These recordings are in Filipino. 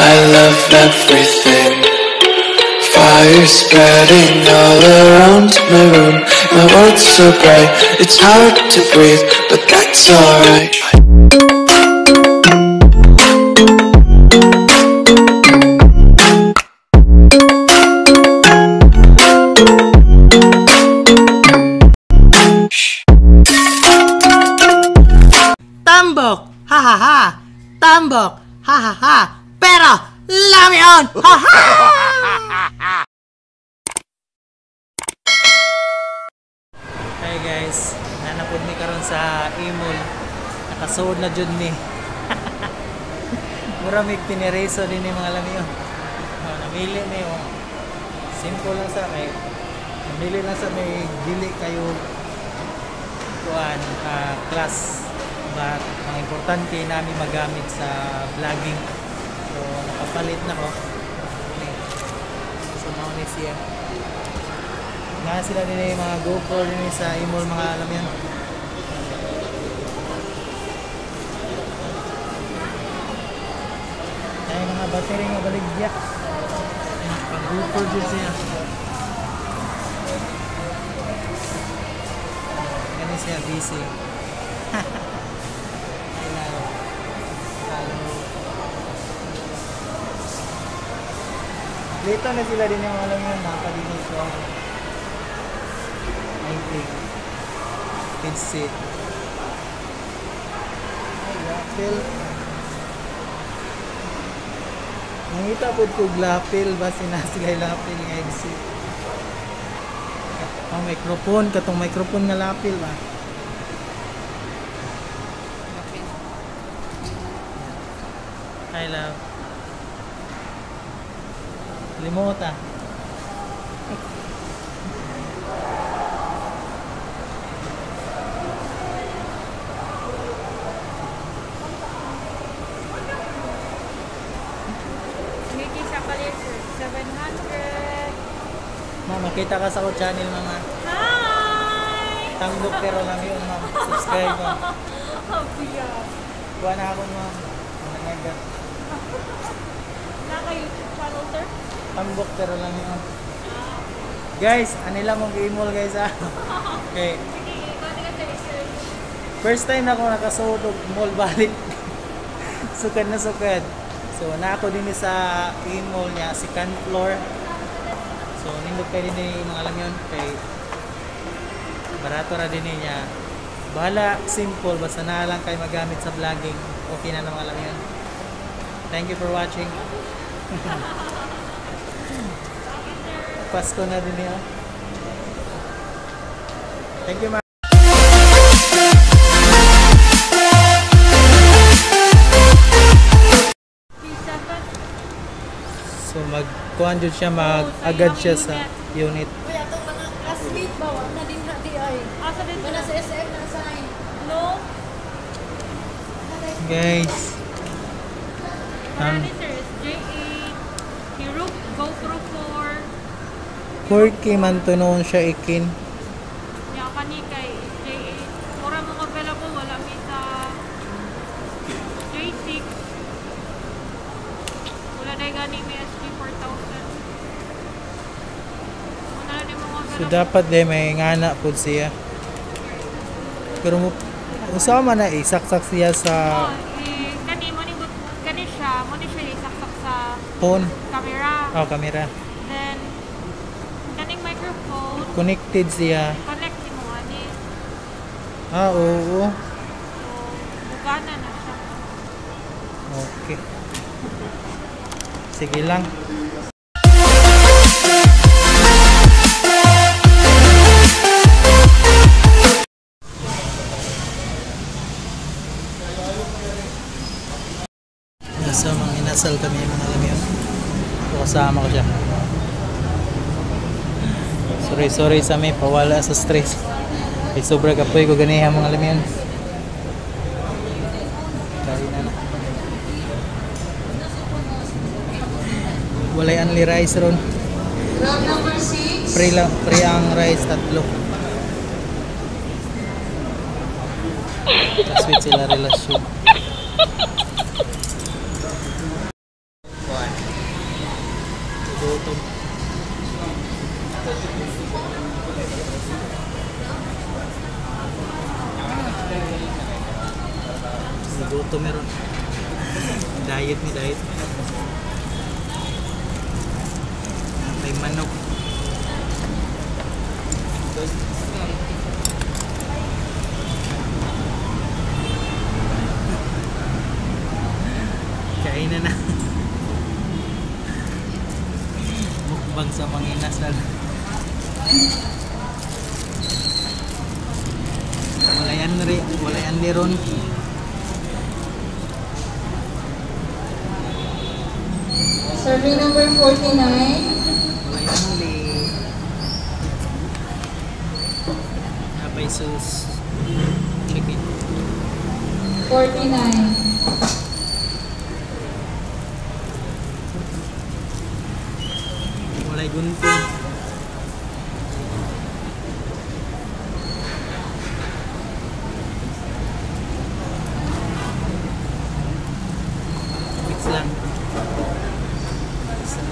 I love everything. Fire spreading all around my room. My world's so bright, it's hard to breathe, but that's alright. Tambok! Ha ha ha! Tambok! Ha ha ha! Pero, lamyon! Ha ha! Hey guys, nanapod mi karon sa Imol. Nakasuod na jud ni. Mura mig tinireso din ni mga lamiyo. Oh, namili ni oh. Simple lang sa kay. Namili lang sa may dili kayo kuan ah, class but ang importante namin magamit sa vlogging so nakapalit na ko Ni. so mao ni siya nga sila din yung mga GoPro din sa imol mga alam yan ay mga battery nga baligya pag GoPro din siya Ano siya busy. Hello. Dito na sila din yung alam yun, nakapadinig ko. I think. Kids seat. Ay, lapil. Nangita po ko glapil ba sinasigay lapil nga exit. Ang microphone, katong microphone nga lapil ba? Hi love. Limota. Mickey sa palit, sir. 700. Ma'am, makita ka sa ko channel mama. Hi! Tanggok pero lang yun ma'am. Subscribe ma'am. Happy ah. Kuha na ako ma'am. Nangaga. Naka-YouTube channel, sir? Tanggok pero lang yun. Guys, anila mong imol guys ah. Okay. First time na ako nakasuot og mall balik. sukad na sukad. So, na ako din sa in-mall niya, second floor. So, nindot kayo din ni mga alam yun. Kay barato ra din niya. Bahala, simple. Basta na lang kayo magamit sa vlogging. Okay na naman alam yun. Thank you for watching. Pasko na din niya. Thank you, ma'am. So magkuhan jud siya mag-agad siya sa unit. Uy, atong mga classmate ba? Wala na din hati ay. Asa din Wala sa SM na sign. No? Guys, Wala ni sir. is J8. Hiruk, GoPro 4. 4K man to noon siya ikin. Yung kani kay J8. Mura mga available. Wala mi sa J6. Wala na gani may SP 4000. Wala na mga So dapat de may ngana pud siya. Pero mo usama na isaksak siya sa Oh, eh, kani mo ni kani siya, mo ni siya isaksak sa phone. camera. Oh, camera. Then kaning microphone Connected siya. connect mo ani. Ah, oo. So bugana na siya. Okay. Sige lang. Kasama ko siya. Sorry, sorry sa may pawala sa stress. Kay sobra kapoy ko ganiha mga na. Walay only rice ron. Round number 6. Free lang, free ang rice tatlo. Sweet sila relasyon. Diet ni diet. May manok. Kainan na. Mukbang sa mga inasal. Wala yan rin. Wala yan ni Ron. Survey number 49. Wala yan li. Napay sus. Likit. 49. Walay gunting. Mix lang. Mix lang.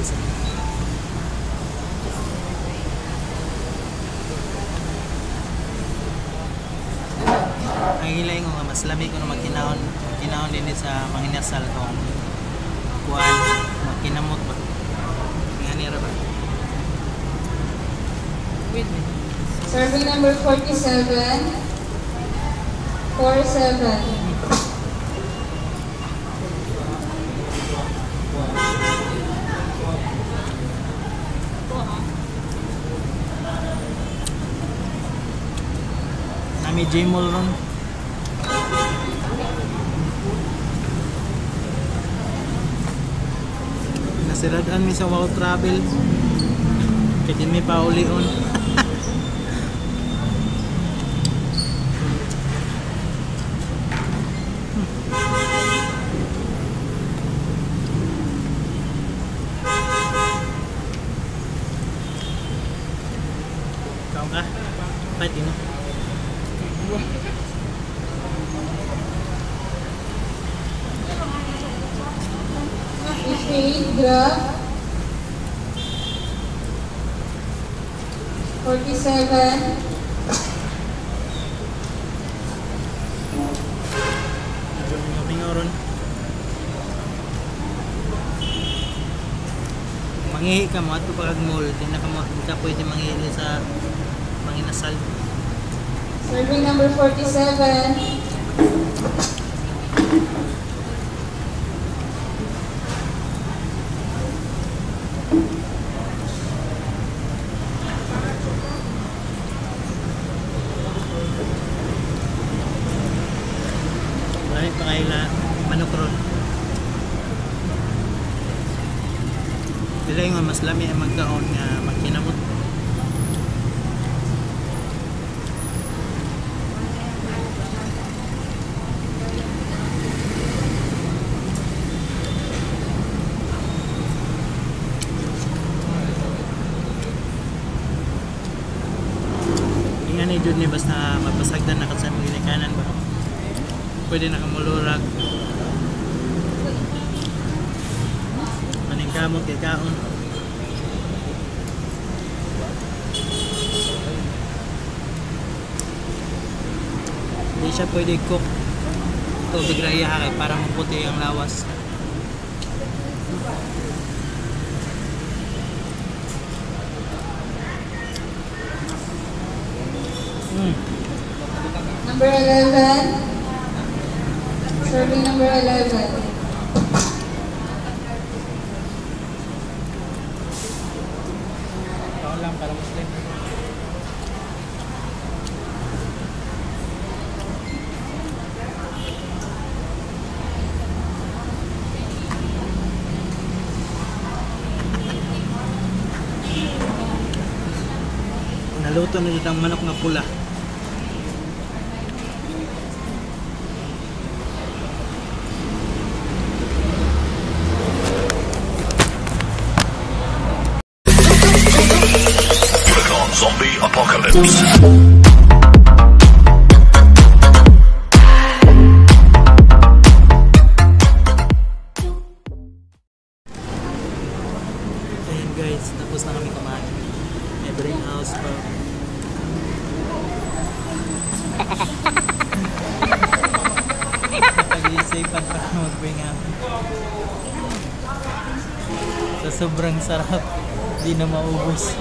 Surprise. Ang hilay ko nga mas lami ko na magkinaon magkinaon din sa mga inasal ko kuan magkinamot ba nga nira ba wait wait Survey number 47. 47. Nami Jmol ron nasiradaan mi sa wow travel kaya din mi paulion Ikaw ka? Pwede no? Fifty-eight graph. Forty-seven. Mingaw ron. Mangihi ka mo ato pag mall, di na ka mo di ka pwede mangihi sa Survey number forty-seven. Marami pa kayo na manok ron. Dila nga mas lami ang magkaon nga magkinamot. Ingan ni Jud ni basta mapasagdan na kasi mo ginikanan ba. Pwede na kamulurag. Maning kamot kay kaon. Hindi siya pwede cook. Tubig raya kay para maputi ang lawas. Number eleven. Survey number eleven. Kaon lang para Muslim. Naluto na dito ang manok na pula. Pag-iisipan pa mag-bring up. Sa sobrang sarap, di na maubos.